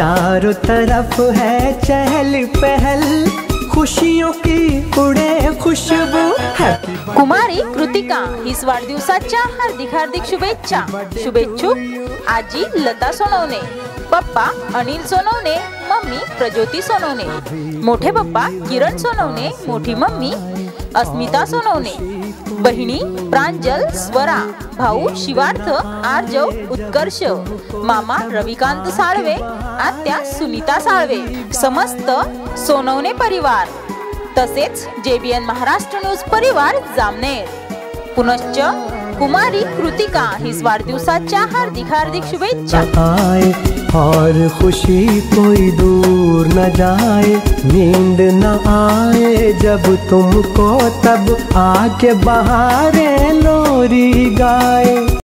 चारों तरफ़ है चहल पहल। खुशियों की उडे खुशबू। कुमारी कृतिका हिस वाढदिवसाच्या हार्दिक हार्दिक शुभेच्छा। शुभेच्छुक आजी लता सोनवणे पप्पा अनिल सोनवणे मम्मी प्रज्योती सोनवणे मोठे पप्पा किरण सोनवणे मोठी मम्मी अस्मिता सोनवणे बहिणी प्रांजल स्वरा भाऊ शिवार्थ आर्जव उत्कर्ष मामा रविकांत साळवे आत्या सुनीता साळवे समस्त सोनवणे परिवार. तसेच जेबीएन महाराष्ट्र न्यूज परिवार जामनेर. पुनश्च कुमारी कृतिका हिस वाढदिवसाच्या हार्दिक हार्दिक शुभेच्छा. खुशी कोई दूर न जाए नींद न आए जब तुमको तब आके बहारे लोरी गाए।